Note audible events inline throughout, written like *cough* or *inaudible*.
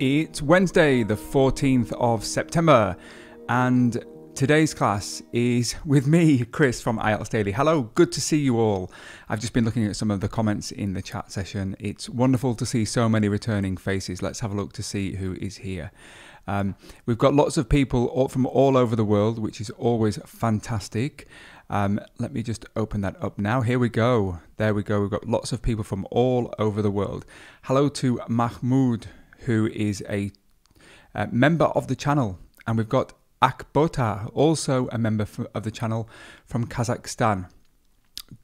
It's Wednesday, the 14th of September, and today's class is with me, Chris from IELTS Daily. Hello, good to see you all. I've just been looking at some of the comments in the chat session. It's wonderful to see so many returning faces. Let's have a look to see who is here. Um, we've got lots of people from all over the world, which is always fantastic. Um, let me just open that up now. Here we go. There we go. We've got lots of people from all over the world. Hello to Mahmoud, who is a, a member of the channel. And we've got Akbota, also a member of the channel from Kazakhstan.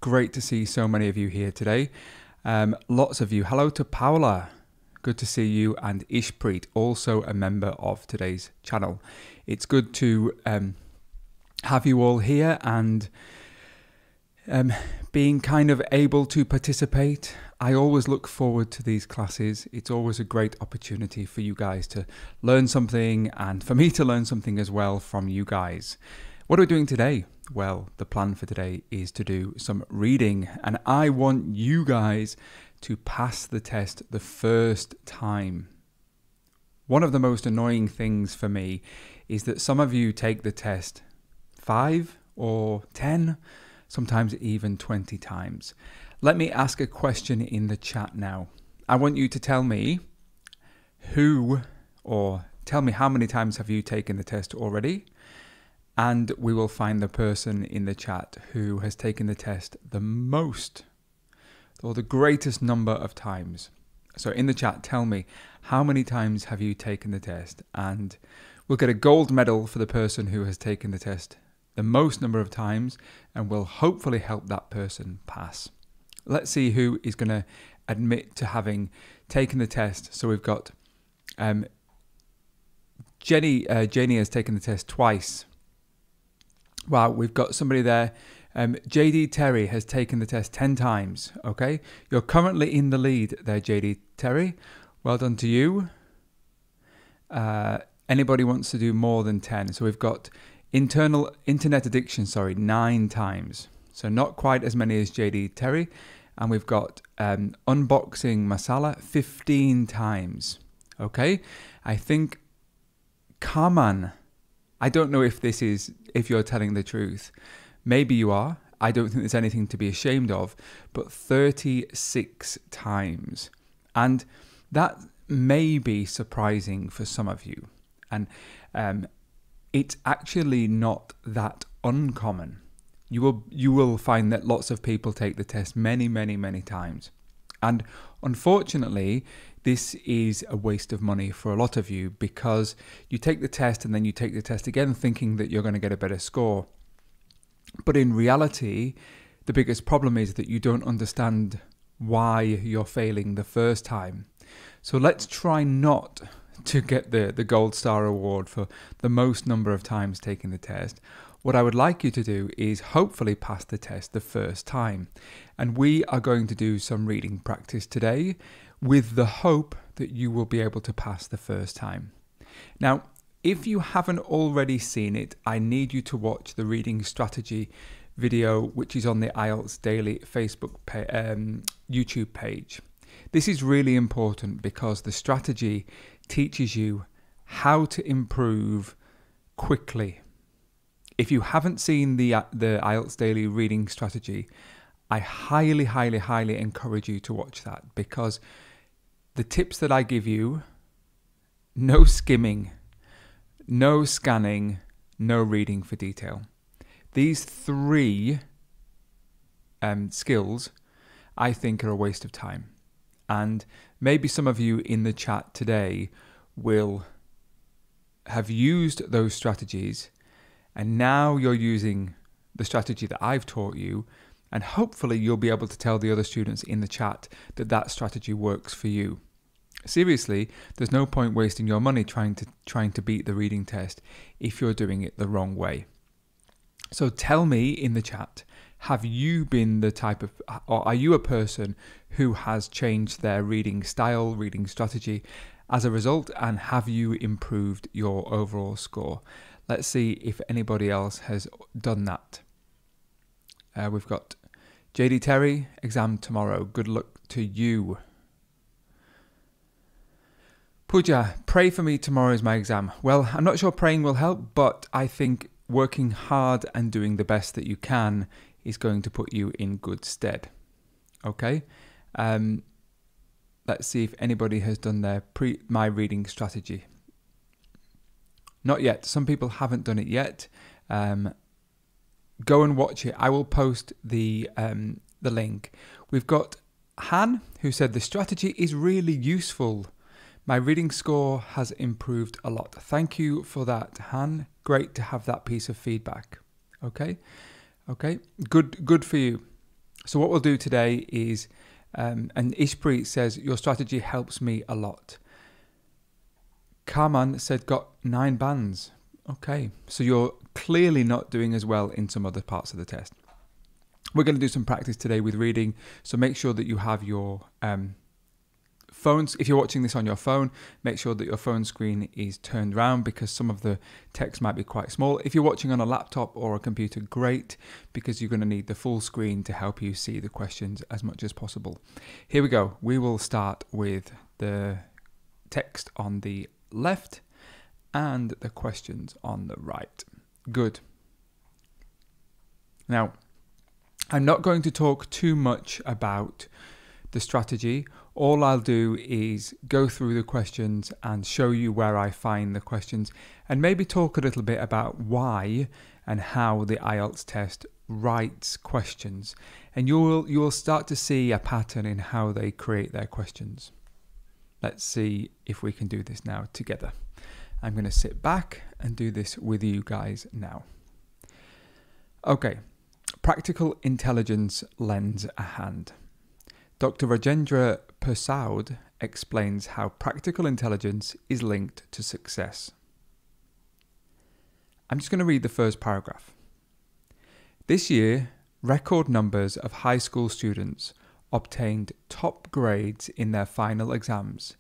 Great to see so many of you here today. Um, lots of you. Hello to Paula. Good to see you. And Ishpreet, also a member of today's channel. It's good to um, have you all here and um, being kind of able to participate. I always look forward to these classes. It's always a great opportunity for you guys to learn something and for me to learn something as well from you guys. What are we doing today? Well, the plan for today is to do some reading, and I want you guys to pass the test the first time. One of the most annoying things for me is that some of you take the test five or 10, sometimes even 20 times. Let me ask a question in the chat now. I want you to tell me who or tell me how many times have you taken the test already? And we will find the person in the chat who has taken the test the most or the greatest number of times. So in the chat, tell me how many times have you taken the test? And we'll get a gold medal for the person who has taken the test the most number of times and will hopefully help that person pass. Let's see who is going to admit to having taken the test. So we've got um, Jenny. Uh, Jenny has taken the test twice. Wow, we've got somebody there. Um, JD Terry has taken the test 10 times. Okay, you're currently in the lead there, JD Terry. Well done to you. Uh, anybody wants to do more than 10? So we've got internal internet addiction, sorry, nine times. So not quite as many as JD Terry. And we've got um, unboxing masala 15 times. Okay, I think Kaman. I don't know if this is if you're telling the truth. Maybe you are. I don't think there's anything to be ashamed of, but 36 times. And that may be surprising for some of you. And um, it's actually not that uncommon. You will you will find that lots of people take the test many, many, many times. And unfortunately, this is a waste of money for a lot of you because you take the test and then you take the test again thinking that you're going to get a better score. But in reality, the biggest problem is that you don't understand why you're failing the first time. So let's try not to get the, the gold star award for the most number of times taking the test. What I would like you to do is hopefully pass the test the first time. And we are going to do some reading practice today with the hope that you will be able to pass the first time. Now, if you haven't already seen it, I need you to watch the reading strategy video, which is on the IELTS Daily Facebook um, YouTube page. This is really important because the strategy teaches you how to improve quickly. If you haven't seen the uh, the IELTS Daily Reading Strategy, I highly, highly, highly encourage you to watch that because the tips that I give you no skimming, no scanning, no reading for detail. These three um, skills I think are a waste of time. And maybe some of you in the chat today will have used those strategies and now you're using the strategy that I've taught you and hopefully you'll be able to tell the other students in the chat that that strategy works for you. Seriously, there's no point wasting your money trying to trying to beat the reading test if you're doing it the wrong way. So tell me in the chat have you been the type of, or are you a person who has changed their reading style, reading strategy as a result, and have you improved your overall score? Let's see if anybody else has done that. Uh, we've got JD Terry, exam tomorrow. Good luck to you. Puja, pray for me tomorrow is my exam. Well, I'm not sure praying will help, but I think working hard and doing the best that you can is going to put you in good stead. Okay? Um, let's see if anybody has done their pre my reading strategy. Not yet. Some people haven't done it yet. Um, go and watch it. I will post the um, the link. We've got Han who said the strategy is really useful. My reading score has improved a lot. Thank you for that, Han. Great to have that piece of feedback. Okay, okay, good, good for you. So what we'll do today is, um, and Ishpreet says your strategy helps me a lot. Karman said got nine bands. Okay, so you're clearly not doing as well in some other parts of the test. We're going to do some practice today with reading, so make sure that you have your um, phones. If you're watching this on your phone, make sure that your phone screen is turned around because some of the text might be quite small. If you're watching on a laptop or a computer, great, because you're going to need the full screen to help you see the questions as much as possible. Here we go. We will start with the text on the left and the questions on the right. Good. Now, I'm not going to talk too much about the strategy. All I'll do is go through the questions and show you where I find the questions and maybe talk a little bit about why and how the IELTS test writes questions. And you'll you'll start to see a pattern in how they create their questions. Let's see if we can do this now together. I'm going to sit back and do this with you guys now. Okay, Practical intelligence lends a hand. Dr. Rajendra Persaud explains how practical intelligence is linked to success. I'm just going to read the first paragraph. This year, record numbers of high school students obtained top grades in their final exams,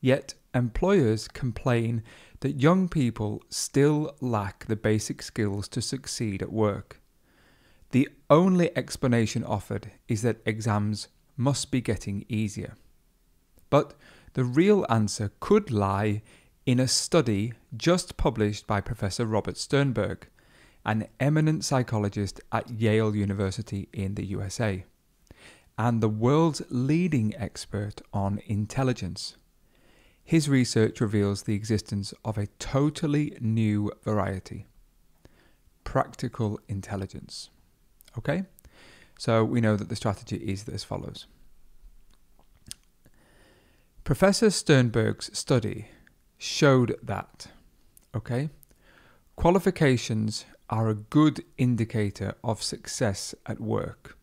yet employers complain that young people still lack the basic skills to succeed at work. The only explanation offered is that exams must be getting easier. But the real answer could lie in a study just published by Professor Robert Sternberg, an eminent psychologist at Yale University in the USA, and the world's leading expert on intelligence. His research reveals the existence of a totally new variety practical intelligence. Okay? So we know that the strategy is as follows. Professor Sternberg's study showed that, okay, qualifications are a good indicator of success at work.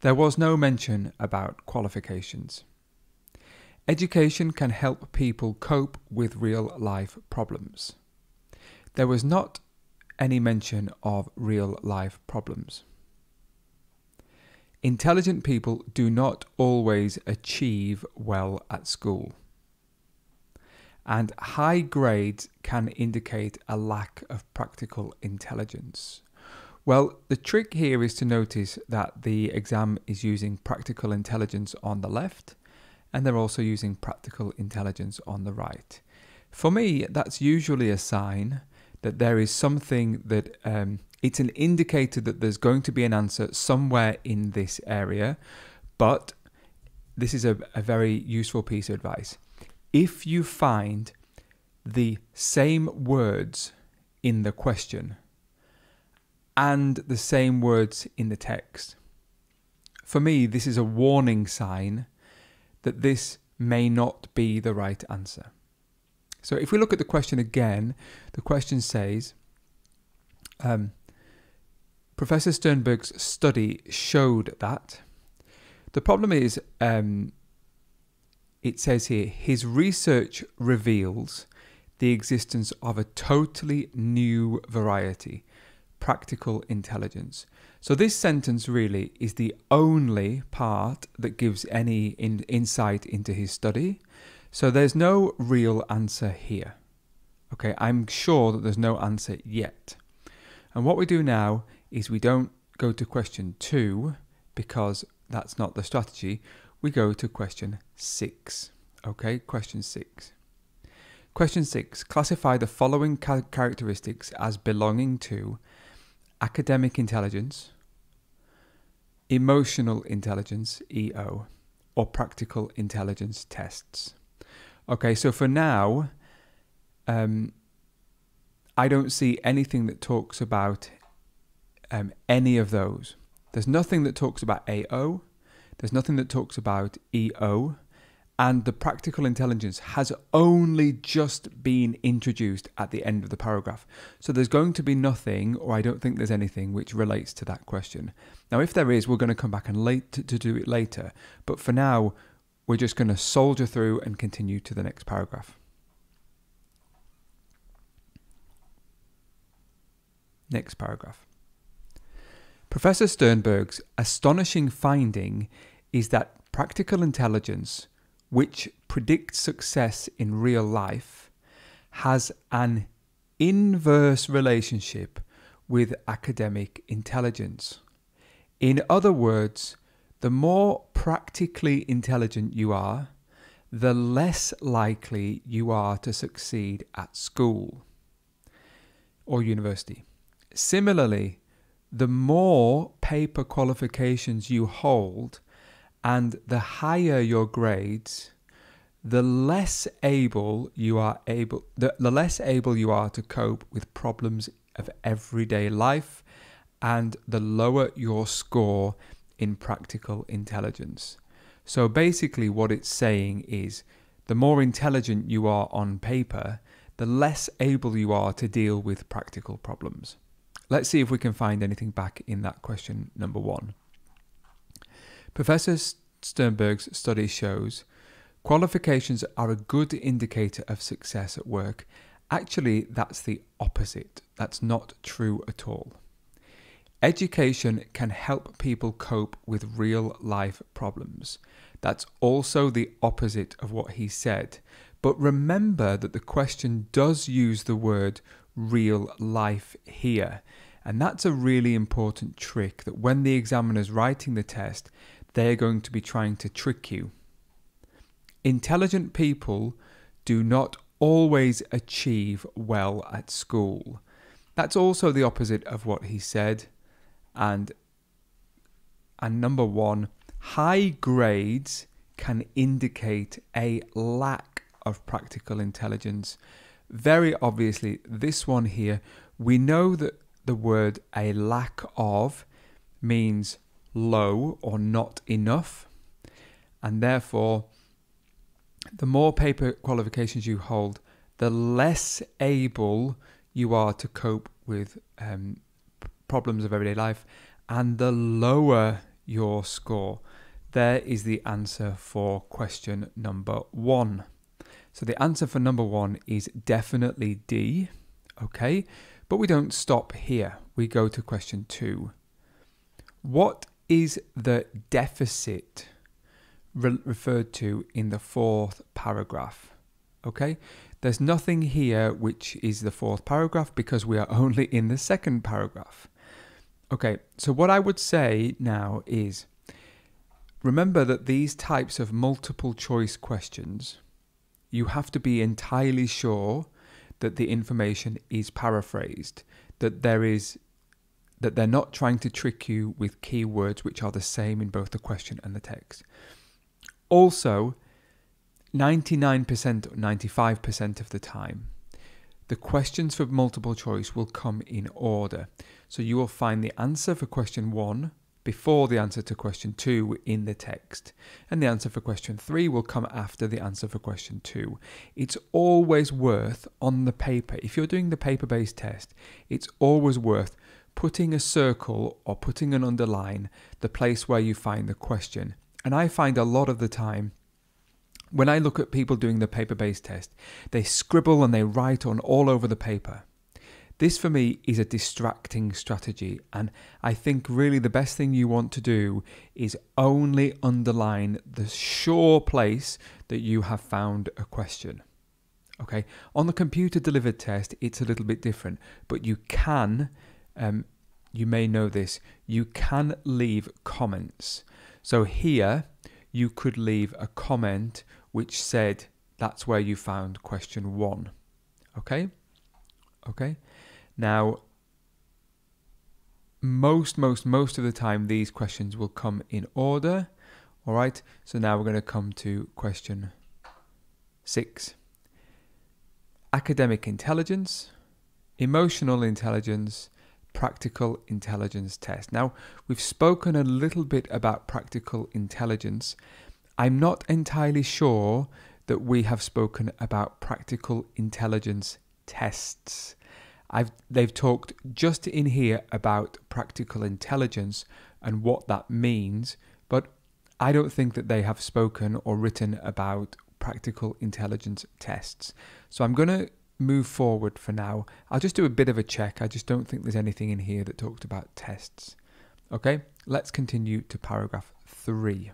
There was no mention about qualifications. Education can help people cope with real life problems. There was not any mention of real life problems. Intelligent people do not always achieve well at school. And high grades can indicate a lack of practical intelligence. Well, the trick here is to notice that the exam is using practical intelligence on the left and they're also using practical intelligence on the right. For me, that's usually a sign that there is something that um, it's an indicator that there's going to be an answer somewhere in this area, but this is a, a very useful piece of advice. If you find the same words in the question and the same words in the text, for me, this is a warning sign that this may not be the right answer. So if we look at the question again, the question says, um, Professor Sternberg's study showed that. The problem is, um, it says here, his research reveals the existence of a totally new variety, practical intelligence. So, this sentence really is the only part that gives any in, insight into his study. So, there's no real answer here. Okay, I'm sure that there's no answer yet. And what we do now is we don't go to question two because that's not the strategy. We go to question six. Okay, question six. Question six Classify the following characteristics as belonging to academic intelligence, emotional intelligence, EO, or practical intelligence tests. Okay, so for now, um, I don't see anything that talks about um, any of those. There's nothing that talks about AO, there's nothing that talks about EO, and the practical intelligence has only just been introduced at the end of the paragraph. So there's going to be nothing, or I don't think there's anything, which relates to that question. Now, if there is, we're going to come back and late to, to do it later. But for now, we're just going to soldier through and continue to the next paragraph. Next paragraph. Professor Sternberg's astonishing finding is that practical intelligence which predicts success in real life, has an inverse relationship with academic intelligence. In other words, the more practically intelligent you are, the less likely you are to succeed at school or university. Similarly, the more paper qualifications you hold, and the higher your grades, the less able you are able the, the less able you are to cope with problems of everyday life and the lower your score in practical intelligence. So basically what it's saying is the more intelligent you are on paper, the less able you are to deal with practical problems. Let's see if we can find anything back in that question number 1. Professor Sternberg's study shows qualifications are a good indicator of success at work. Actually, that's the opposite. That's not true at all. Education can help people cope with real life problems. That's also the opposite of what he said. But remember that the question does use the word real life here. And that's a really important trick that when the examiner's writing the test, they're going to be trying to trick you. Intelligent people do not always achieve well at school. That's also the opposite of what he said. And and number 1, high grades can indicate a lack of practical intelligence. Very obviously, this one here, we know that the word a lack of means low or not enough. And therefore, the more paper qualifications you hold, the less able you are to cope with um, problems of everyday life, and the lower your score. There is the answer for question number one. So the answer for number one is definitely D, okay? But we don't stop here. We go to question two. What is the deficit re- referred to in the fourth paragraph. Okay, there's nothing here which is the fourth paragraph because we are *laughs* only in the second paragraph. Okay, so what I would say now is remember that these types of multiple choice questions, you have to be entirely sure that the information is paraphrased, that there is that they're not trying to trick you with keywords which are the same in both the question and the text. Also, 99% or 95% of the time, the questions for multiple choice will come in order. So you will find the answer for question one before the answer to question two in the text, and the answer for question three will come after the answer for question two. It's always worth on the paper, if you're doing the paper based test, it's always worth putting a circle or putting an underline the place where you find the question. And I find a lot of the time when I look at people doing the paper based test, they scribble and they write on all over the paper. This for me is a distracting strategy, and I think really the best thing you want to do is only underline the sure place that you have found a question. Okay, on the computer delivered test, it's a little bit different, but you can um, you may know this, you can leave comments. So here, you could leave a comment which said that's where you found question one. Okay? Okay? Now, most, most, most of the time, these questions will come in order. All right? So now we're going to come to question six academic intelligence, emotional intelligence, practical intelligence test. Now, we've spoken a little bit about practical intelligence. I'm not entirely sure that we have spoken about practical intelligence tests. I've, they've talked just in here about practical intelligence and what that means, but I don't think that they have spoken or written about practical intelligence tests. So I'm going to move forward for now. I'll just do a bit of a check. I just don't think there's anything in here that talked about tests. Okay, let's continue to paragraph three.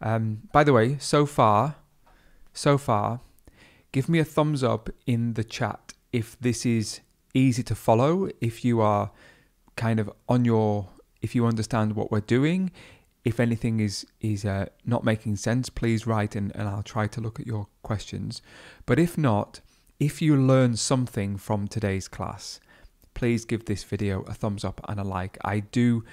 Um, by the way, so far, so far, give me a thumbs up in the chat if this is easy to follow, if you are kind of on your, if you understand what we're doing. If anything is is uh, not making sense, please write and, and I'll try to look at your questions. But if not, if you learn something from today's class, please give this video a thumbs up and a like. I do,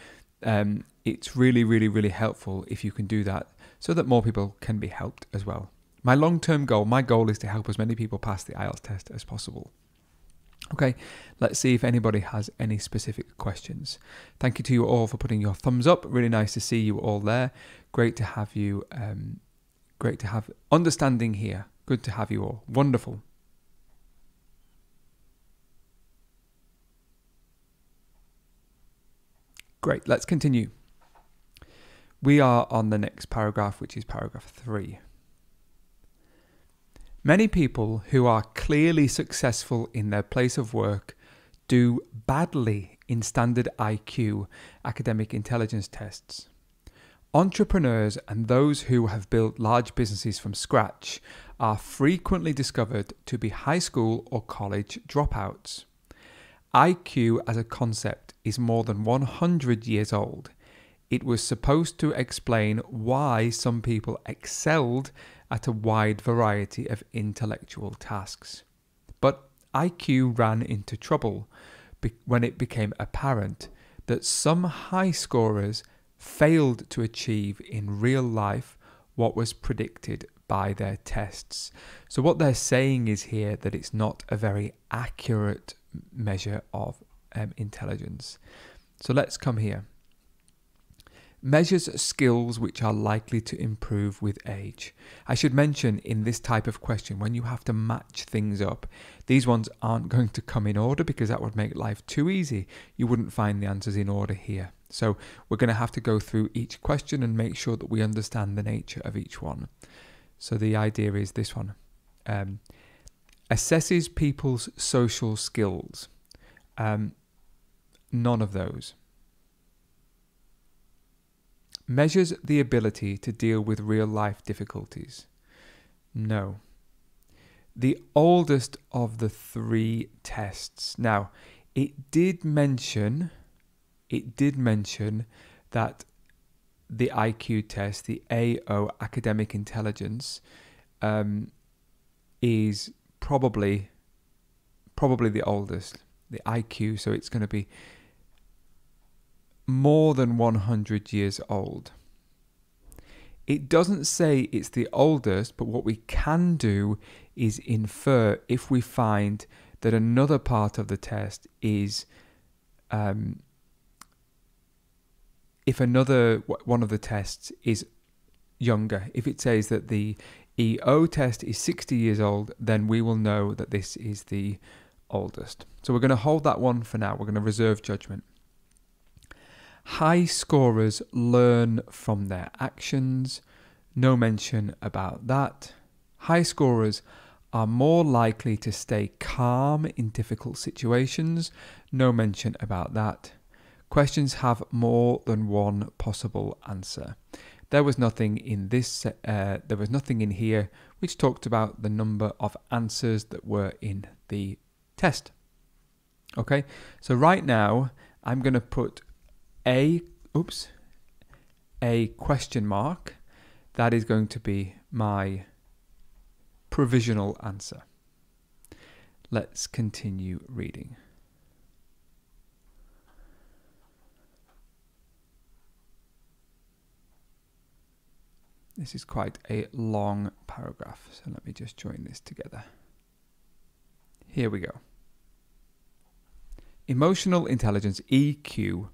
um, it's really, really, really helpful if you can do that so that more people can be helped as well. My long term goal, my goal is to help as many people pass the IELTS test as possible. Okay, let's see if anybody has any specific questions. Thank you to you all for putting your thumbs up. Really nice to see you all there. Great to have you. Um, great to have understanding here. Good to have you all. Wonderful. Great, let's continue. We are on the next paragraph, which is paragraph three. Many people who are clearly successful in their place of work do badly in standard IQ academic intelligence tests. Entrepreneurs and those who have built large businesses from scratch are frequently discovered to be high school or college dropouts. IQ as a concept is more than 100 years old. It was supposed to explain why some people excelled at a wide variety of intellectual tasks. But IQ ran into trouble when it became apparent that some high scorers failed to achieve in real life what was predicted by their tests. So, what they're saying is here that it's not a very accurate measure of um, intelligence. So let's come here. Measures skills which are likely to improve with age. I should mention in this type of question, when you have to match things up, these ones aren't going to come in order because that would make life too easy. You wouldn't find the answers in order here. So we're going to have to go through each question and make sure that we understand the nature of each one. So the idea is this one. Um, assesses people's social skills. Um, none of those. Measures the ability to deal with real life difficulties. No. The oldest of the three tests. Now, it did mention, it did mention that the IQ test, the AO academic intelligence, um, is probably probably the oldest, the IQ. So it's going to be more than 100 years old. It doesn't say it's the oldest, but what we can do is infer if we find that another part of the test is um, if another one of the tests is younger. If it says that the EO test is 60 years old, then we will know that this is the oldest. So we're going to hold that one for now. We're going to reserve judgment. High scorers learn from their actions. No mention about that. High scorers are more likely to stay calm in difficult situations. No mention about that. Questions have more than one possible answer. There was nothing in this. Uh, there was nothing in here which talked about the number of answers that were in the test. Okay, so right now I'm going to put a oops a question mark. That is going to be my provisional answer. Let's continue reading. This is quite a long paragraph, so let me just join this together. Here we go. Emotional intelligence, EQ,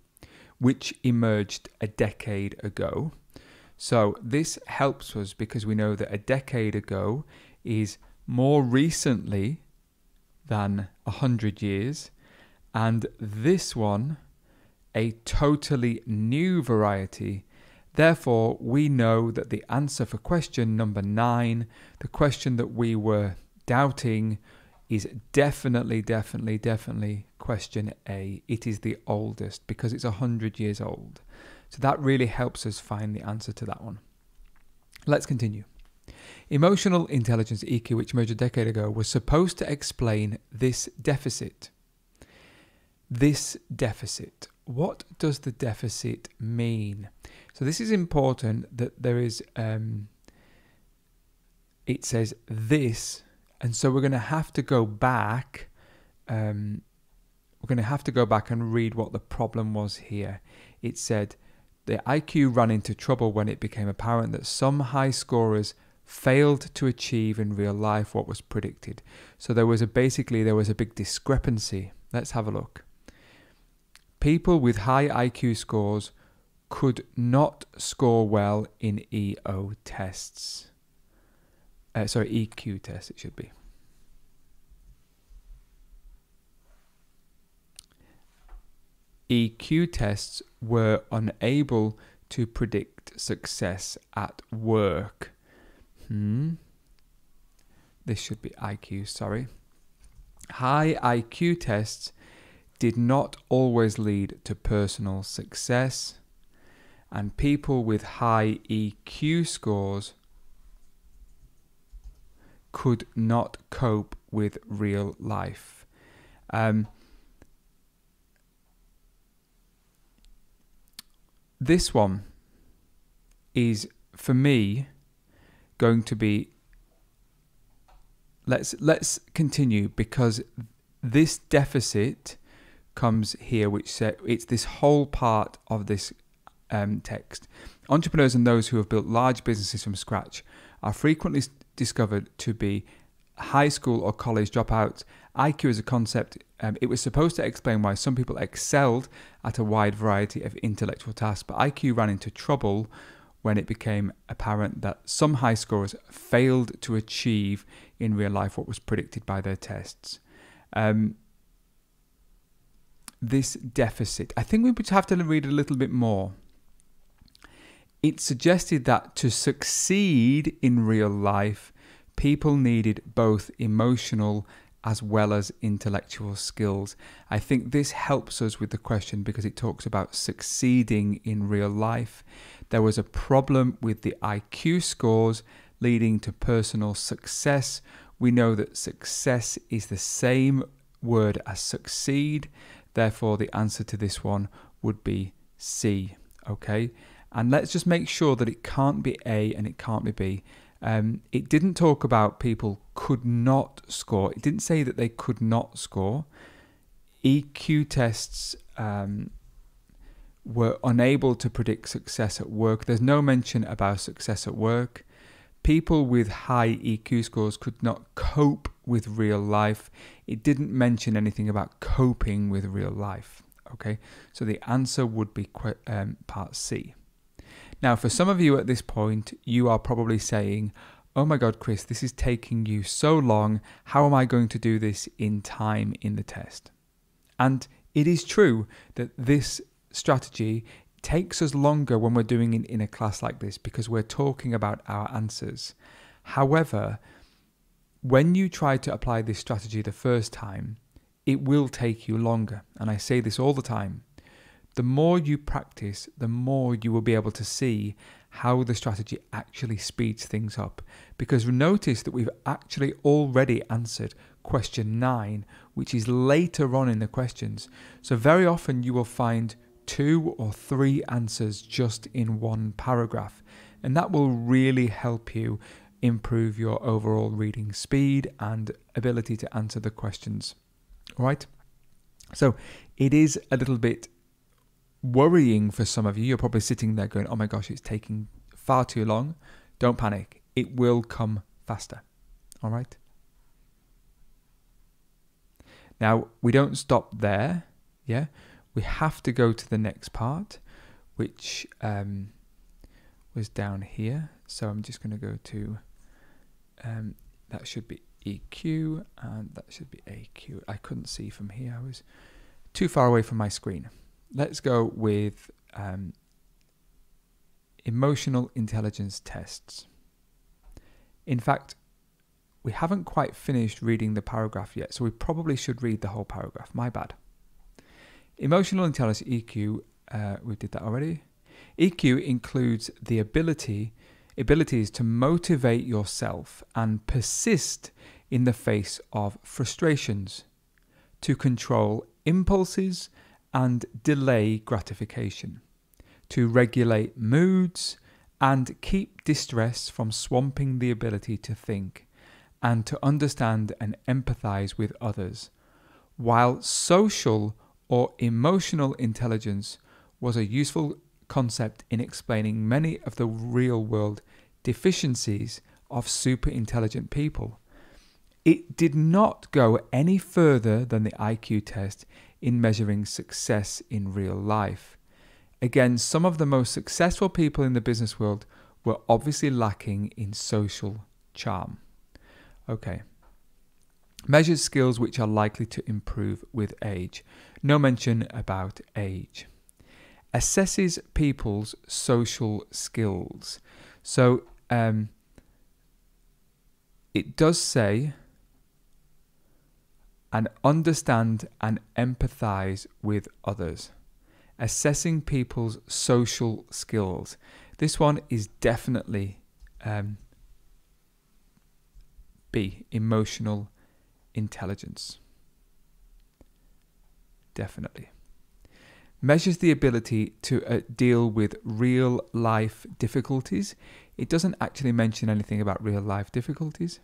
which emerged a decade ago. So this helps us because we know that a decade ago is more recently than a hundred years, and this one a totally new variety Therefore, we know that the answer for question number nine, the question that we were doubting, is definitely, definitely, definitely question A. It is the oldest because it's 100 years old. So that really helps us find the answer to that one. Let's continue. Emotional intelligence EQ, which emerged a decade ago, was supposed to explain this deficit. This deficit. What does the deficit mean? So this is important that there is. Um, it says this, and so we're going to have to go back. Um, we're going to have to go back and read what the problem was here. It said the IQ ran into trouble when it became apparent that some high scorers failed to achieve in real life what was predicted. So there was a basically there was a big discrepancy. Let's have a look. People with high IQ scores could not score well in EO tests. Uh, sorry, EQ tests, it should be. EQ tests were unable to predict success at work. Hmm. This should be IQ, sorry. High IQ tests did not always lead to personal success and people with high EQ scores could not cope with real life. Um, this one is for me going to be let's let's continue because this deficit comes here which said it's this whole part of this um, text. Entrepreneurs and those who have built large businesses from scratch are frequently discovered to be high school or college dropouts. IQ is a concept. Um, it was supposed to explain why some people excelled at a wide variety of intellectual tasks, but IQ ran into trouble when it became apparent that some high scorers failed to achieve in real life what was predicted by their tests. Um, this deficit, I think we would have to read a little bit more it suggested that to succeed in real life, people needed both emotional as well as intellectual skills. I think this helps us with the question because it talks about succeeding in real life. There was a problem with the IQ scores leading to personal success. We know that success is the same word as succeed. Therefore, the answer to this one would be C. Okay. And let's just make sure that it can't be A and it can't be B. Um, it didn't talk about people could not score. It didn't say that they could not score. EQ tests um, were unable to predict success at work. There's no mention about success at work. People with high EQ scores could not cope with real life. It didn't mention anything about coping with real life. Okay, so the answer would be um, part C. Now, for some of you at this point, you are probably saying, Oh my God, Chris, this is taking you so long. How am I going to do this in time in the test? And it is true that this strategy takes us longer when we're doing it in a class like this because we're talking about our answers. However, when you try to apply this strategy the first time, it will take you longer. And I say this all the time the more you practice, the more you will be able to see how the strategy actually speeds things up. Because notice that we've actually already answered question nine, which is later on in the questions. So, very often you will find two or three answers just in one paragraph. And that will really help you improve your overall reading speed and ability to answer the questions. All right. So it is a little bit worrying for some of you. You're probably sitting there going, oh my gosh, it's taking far too long. Don't panic. It will come faster. All right. Now, we don't stop there. Yeah. We have to go to the next part, which um, was down here. So I'm just going to go to um, that should be EQ and that should be AQ. I couldn't see from here. I was too far away from my screen. Let's go with um, emotional intelligence tests. In fact, we haven't quite finished reading the paragraph yet, so we probably should read the whole paragraph. My bad. Emotional intelligence, EQ, uh, we did that already. EQ includes the ability abilities to motivate yourself and persist in the face of frustrations, to control impulses and delay gratification, to regulate moods and keep distress from swamping the ability to think, and to understand and empathize with others, while social or emotional intelligence was a useful concept in explaining many of the real world deficiencies of super intelligent people. It did not go any further than the IQ test in measuring success in real life. Again, some of the most successful people in the business world were obviously lacking in social charm. Okay. Measures skills which are likely to improve with age. No mention about age assesses people's social skills. So um, it does say and understand and empathize with others. Assessing people's social skills. This one is definitely um, B, emotional intelligence. Definitely measures the ability to uh, deal with real life difficulties. It doesn't actually mention anything about real life difficulties.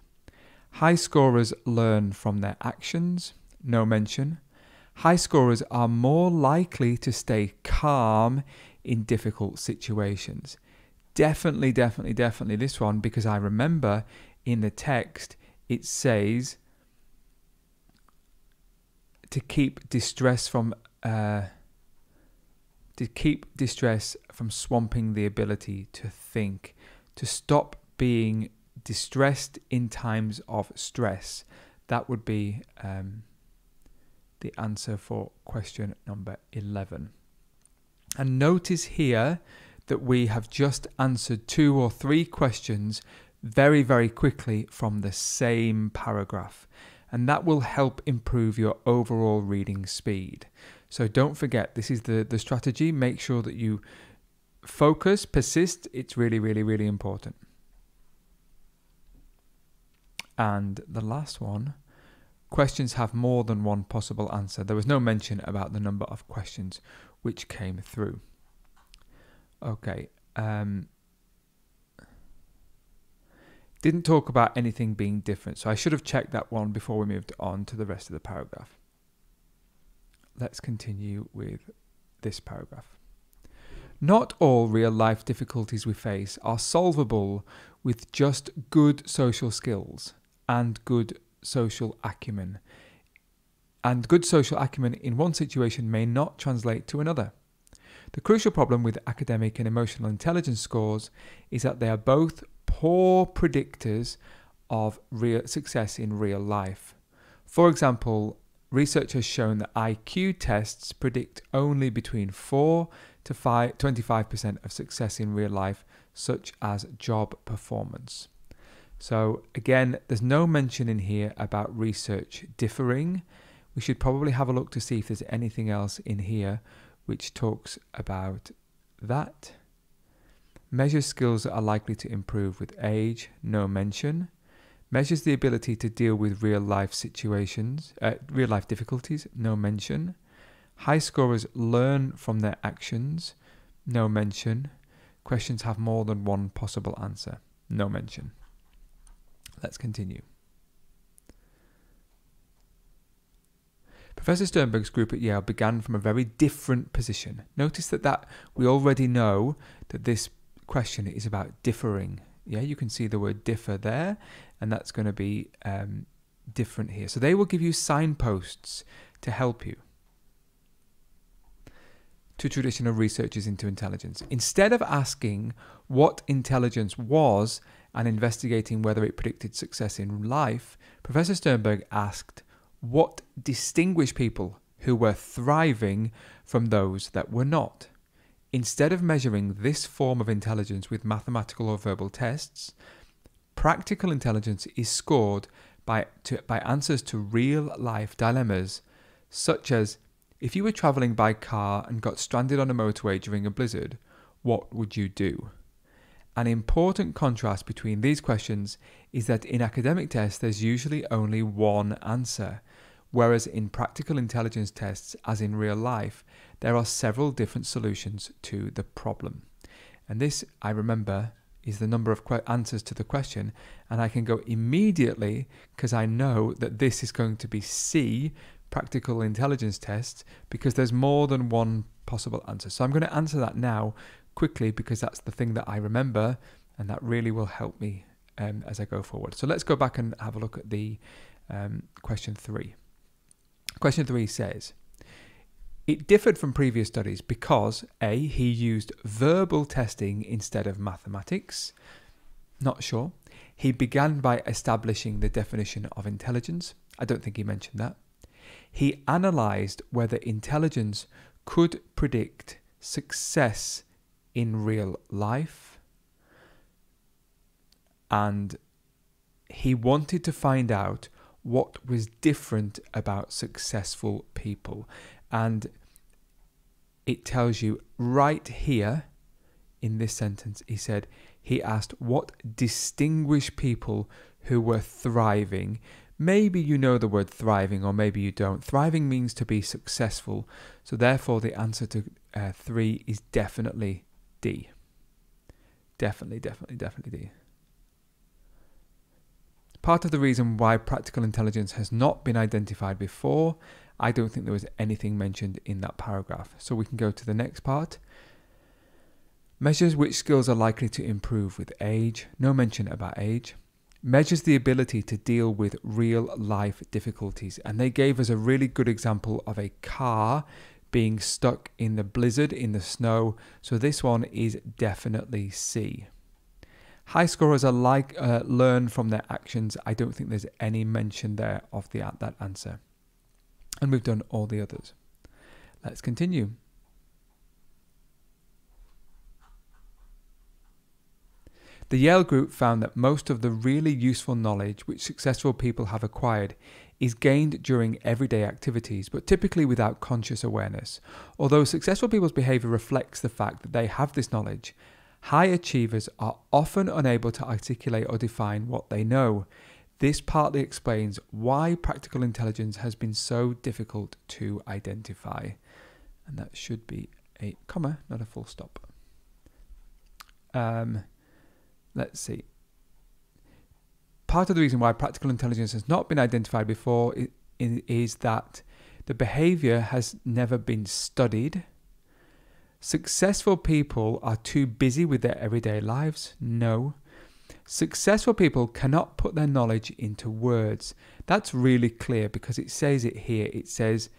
High scorers learn from their actions, no mention. High scorers are more likely to stay calm in difficult situations. Definitely, definitely, definitely this one because I remember in the text it says to keep distress from. Uh, to keep distress from swamping the ability to think, to stop being distressed in times of stress. That would be um, the answer for question number 11. And notice here that we have just answered two or three questions very, very quickly from the same paragraph. And that will help improve your overall reading speed. So don't forget, this is the, the strategy. Make sure that you focus, persist. It's really, really, really important. And the last one questions have more than one possible answer. There was no mention about the number of questions which came through. Okay. Um, didn't talk about anything being different, so I should have checked that one before we moved on to the rest of the paragraph let's continue with this paragraph. Not all real life difficulties we face are solvable with just good social skills and good social acumen. And good social acumen in one situation may not translate to another. The crucial problem with academic and emotional intelligence scores is that they are both poor predictors of real success in real life. For example, research has shown that IQ tests predict only between 4 to 5, 25% of success in real life, such as job performance. So, again, there's no mention in here about research differing. We should probably have a look to see if there's anything else in here which talks about that. Measure skills that are likely to improve with age, no mention measures the ability to deal with real life situations, uh, real life difficulties, no mention. High scorers learn from their actions, no mention. Questions have more than one possible answer, no mention. Let's continue. Professor Sternberg's group at Yale began from a very different position. Notice that, that we already know that this question is about differing. Yeah, you can see the word differ there, and that's going to be um, different here. So they will give you signposts to help you to traditional researchers into intelligence. Instead of asking what intelligence was and investigating whether it predicted success in life, Professor Sternberg asked what distinguished people who were thriving from those that were not. Instead of measuring this form of intelligence with mathematical or verbal tests, practical intelligence is scored by, to, by answers to real life dilemmas, such as if you were travelling by car and got stranded on a motorway during a blizzard, what would you do? An important contrast between these questions is that in academic tests there's usually only one answer, whereas in practical intelligence tests, as in real life, there are several different solutions to the problem. And this, I remember, is the number of answers to the question, and I can go immediately because I know that this is going to be C, practical intelligence test, because there's more than one possible answer. So I'm going to answer that now quickly because that's the thing that I remember, and that really will help me um, as I go forward. So let's go back and have a look at the um, question three. Question three says, it differed from previous studies because A, he used verbal testing instead of mathematics. Not sure. He began by establishing the definition of intelligence. I don't think he mentioned that. He analysed whether intelligence could predict success in real life. And he wanted to find out what was different about successful people. And it tells you right here in this sentence, he said, he asked what distinguished people who were thriving. Maybe you know the word thriving, or maybe you don't. Thriving means to be successful. So, therefore, the answer to uh, three is definitely D. Definitely, definitely, definitely D. Part of the reason why practical intelligence has not been identified before, I don't think there was anything mentioned in that paragraph. So we can go to the next part. Measures which skills are likely to improve with age, no mention about age. Measures the ability to deal with real life difficulties, and they gave us a really good example of a car being stuck in the blizzard in the snow. So this one is definitely C. High scorers are like uh, learn from their actions. I don't think there's any mention there of the that answer. And we've done all the others. Let's continue. The Yale group found that most of the really useful knowledge which successful people have acquired is gained during everyday activities, but typically without conscious awareness. Although successful people's behavior reflects the fact that they have this knowledge, High achievers are often unable to articulate or define what they know. This partly explains why practical intelligence has been so difficult to identify. And that should be a comma, not a full stop. Um, let's see. Part of the reason why practical intelligence has not been identified before is that the behavior has never been studied Successful people are too busy with their everyday lives? No. Successful people cannot put their knowledge into words. That's really clear because it says it here. It says,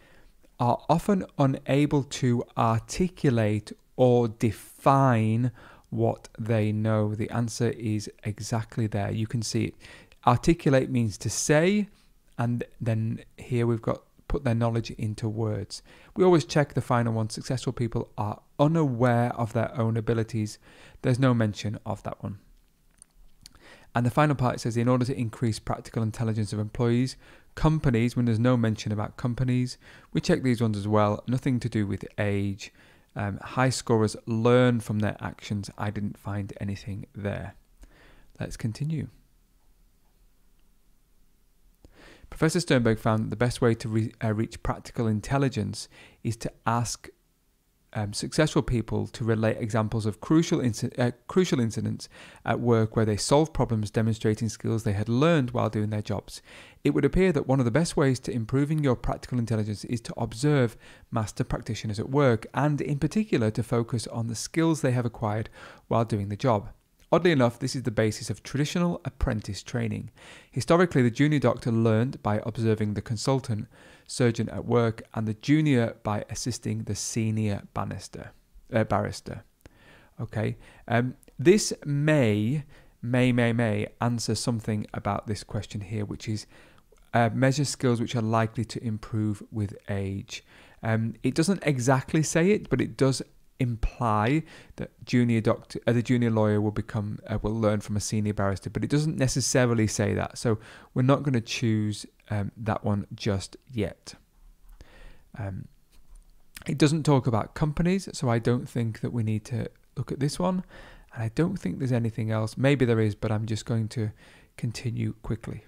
are often unable to articulate or define what they know. The answer is exactly there. You can see it. Articulate means to say, and then here we've got put their knowledge into words. We always check the final one. Successful people are unaware of their own abilities. There's no mention of that one. And the final part says in order to increase practical intelligence of employees, companies, when there's no mention about companies, we check these ones as well. Nothing to do with age. Um, high scorers learn from their actions. I didn't find anything there. Let's continue. Professor Sternberg found that the best way to re- uh, reach practical intelligence is to ask um, successful people to relate examples of crucial, uh, crucial incidents at work where they solved problems demonstrating skills they had learned while doing their jobs. It would appear that one of the best ways to improving your practical intelligence is to observe master practitioners at work and, in particular, to focus on the skills they have acquired while doing the job. Oddly enough, this is the basis of traditional apprentice training. Historically, the junior doctor learned by observing the consultant surgeon at work, and the junior by assisting the senior barrister. Uh, barrister. Okay, um, this may, may, may, may answer something about this question here, which is uh, measure skills which are likely to improve with age. Um, it doesn't exactly say it, but it does imply that junior doctor, uh, the junior lawyer will become, uh, will learn from a senior barrister, but it doesn't necessarily say that. So we're not going to choose um, that one just yet. Um, it doesn't talk about companies, so I don't think that we need to look at this one. And I don't think there's anything else. Maybe there is, but I'm just going to continue quickly.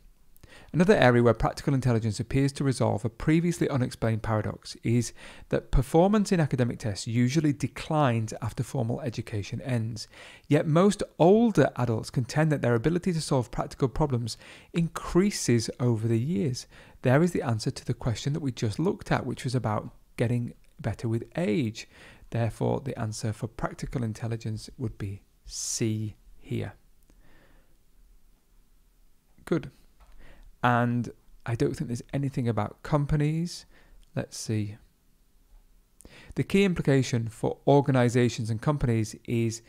Another area where practical intelligence appears to resolve a previously unexplained paradox is that performance in academic tests usually declines after formal education ends. Yet most older adults contend that their ability to solve practical problems increases over the years. There is the answer to the question that we just looked at, which was about getting better with age. Therefore, the answer for practical intelligence would be C here. Good. And I don't think there's anything about companies. Let's see. The key implication for organizations and companies is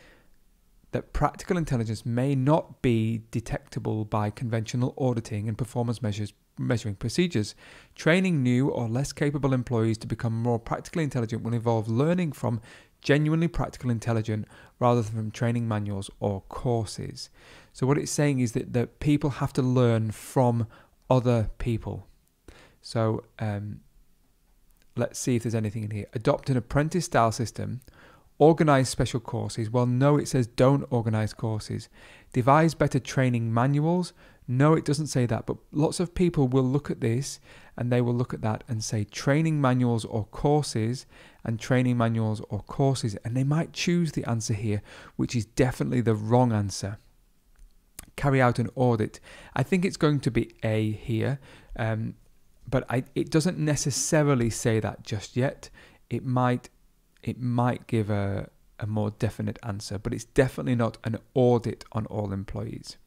that practical intelligence may not be detectable by conventional auditing and performance measures measuring procedures. Training new or less capable employees to become more practically intelligent will involve learning from genuinely practical intelligent rather than from training manuals or courses. So what it's saying is that, that people have to learn from other people. So um, let's see if there's anything in here. Adopt an apprentice style system. Organize special courses. Well, no, it says don't organize courses. Devise better training manuals. No, it doesn't say that, but lots of people will look at this and they will look at that and say training manuals or courses and training manuals or courses, and they might choose the answer here, which is definitely the wrong answer carry out an audit. I think it's going to be A here, um, but I, it doesn't necessarily say that just yet. It might it might give a, a more definite answer, but it's definitely not an audit on all employees.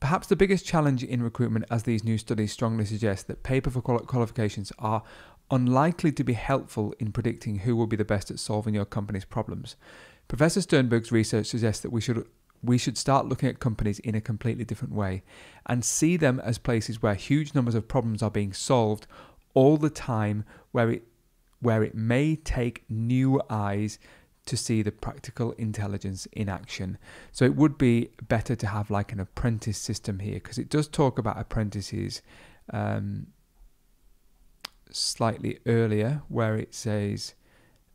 Perhaps the biggest challenge in recruitment, as these new studies strongly suggest, that paper for qualifications are unlikely to be helpful in predicting who will be the best at solving your company's problems. Professor Sternberg's research suggests that we should we should start looking at companies in a completely different way and see them as places where huge numbers of problems are being solved all the time where it where it may take new eyes to see the practical intelligence in action. So it would be better to have like an apprentice system here because it does talk about apprentices um, slightly earlier where it says,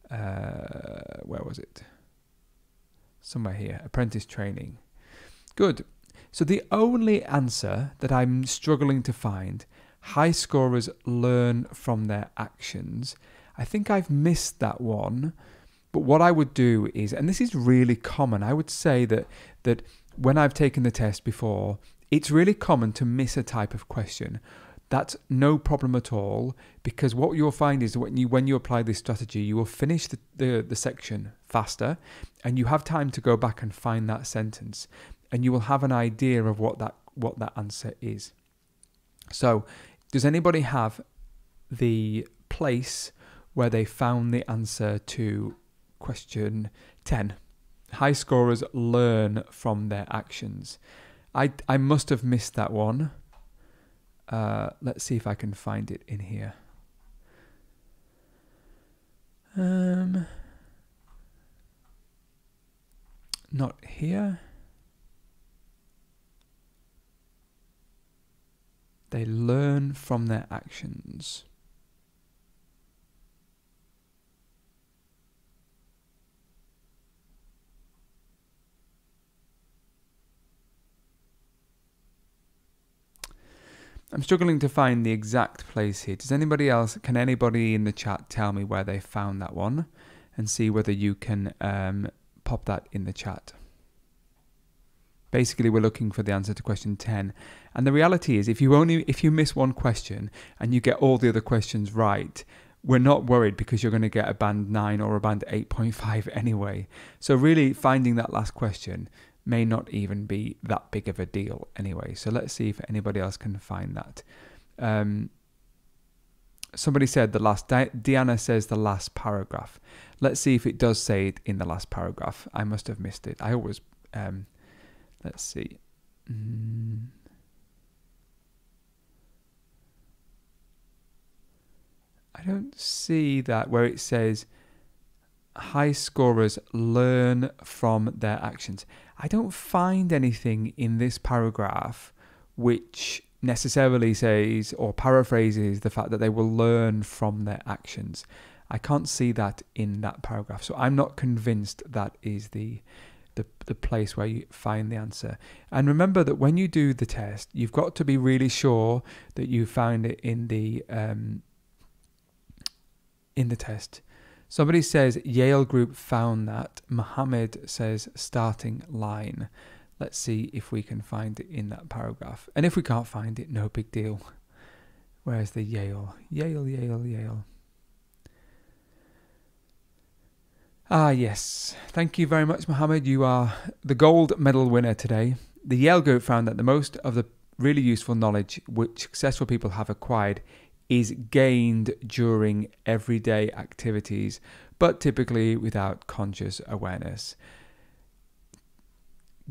uh, where was it? Somewhere here, apprentice training. Good. So the only answer that I'm struggling to find, high scorers learn from their actions. I think I've missed that one. But what I would do is, and this is really common, I would say that that when I've taken the test before, it's really common to miss a type of question. That's no problem at all because what you'll find is when you when you apply this strategy, you will finish the, the, the section faster and you have time to go back and find that sentence and you will have an idea of what that what that answer is. So, does anybody have the place where they found the answer to question 10? High scorers learn from their actions. I, I must have missed that one. Uh, let's see if I can find it in here. Um, not here. They learn from their actions. I'm struggling to find the exact place here. Does anybody else, can anybody in the chat tell me where they found that one and see whether you can um, pop that in the chat? Basically, we're looking for the answer to question 10. And the reality is, if you only if you miss one question and you get all the other questions right, we're not worried because you're going to get a band 9 or a band 8.5 *laughs* anyway. So really finding that last question may not even be that big of a deal anyway. So let's see if anybody else can find that. Um, somebody said the last, Di- Deanna says the last paragraph. Let's see if it does say it in the last paragraph. I must have missed it. I always, um, let's see. Mm. I don't see that where it says high scorers learn from their actions. I don't find anything in this paragraph which necessarily says or paraphrases the fact that they will learn from their actions. I can't see that in that paragraph. So I'm not convinced that is the the, the place where you find the answer. And remember that when you do the test, you've got to be really sure that you found it in the um, in the test. Somebody says Yale group found that. Mohammed says starting line. Let's see if we can find it in that paragraph. And if we can't find it, no big deal. Where's the Yale? Yale, Yale, Yale. Ah, yes. Thank you very much, Mohammed. You are the gold medal winner today. The Yale group found that the most of the really useful knowledge which successful people have acquired is gained during everyday activities, but typically without conscious awareness.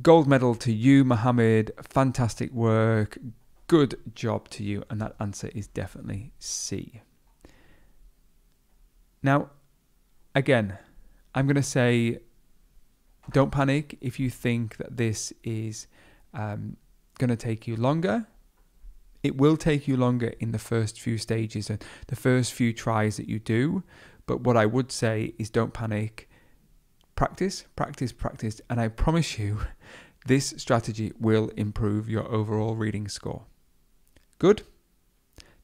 Gold medal to you, Mohammed. Fantastic work. Good job to you. And that answer is definitely C. Now, again, I'm going to say don't panic if you think that this is um, going to take you longer it will take you longer in the first few stages and the first few tries that you do. But what I would say is don't panic. Practice, practice, practice. And I promise you, *laughs* this strategy will improve your overall reading score. Good?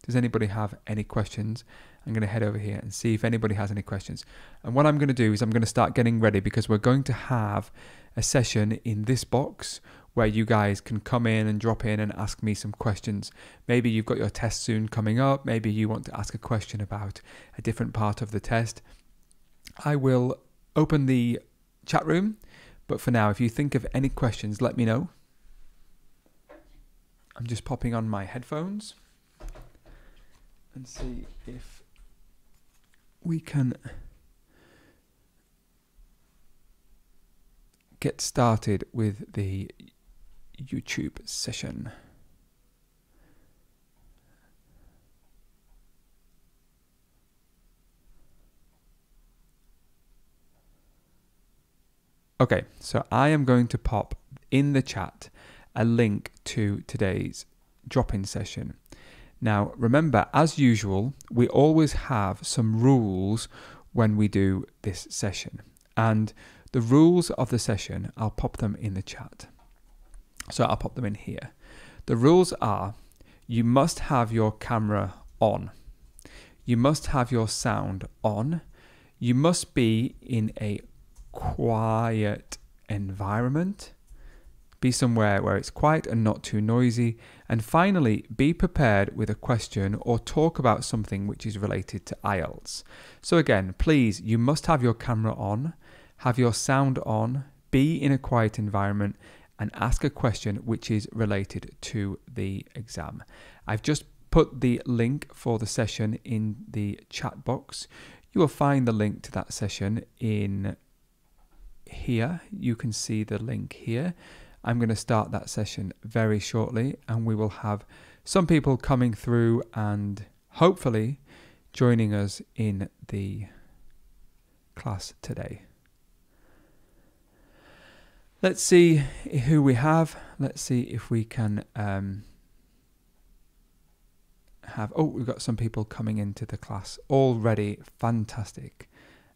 Does anybody have any questions? I'm going to head over here and see if anybody has any questions. And what I'm going to do is I'm going to start getting ready because we're going to have a session in this box where you guys can come in and drop in and ask me some questions. Maybe you've got your test soon coming up. Maybe you want to ask a question about a different part of the test. I will open the chat room, but for now, if you think of any questions, let me know. I'm just popping on my headphones and see if we can get started with the YouTube session. Okay, so I am going to pop in the chat a link to today's drop in session. Now, remember, as usual, we always have some rules when we do this session. And the rules of the session, I'll pop them in the chat. So I'll pop them in here. The rules are you must have your camera on. You must have your sound on. You must be in a quiet environment. Be somewhere where it's quiet and not too noisy. And finally, be prepared with a question or talk about something which is related to IELTS. So, again, please, you must have your camera on, have your sound on, be in a quiet environment, and ask a question which is related to the exam. I've just put the link for the session in the chat box. You will find the link to that session in here. You can see the link here. I'm going to start that session very shortly and we will have some people coming through and hopefully joining us in the class today. Let's see who we have. Let's see if we can um, have. Oh, we've got some people coming into the class already. Fantastic.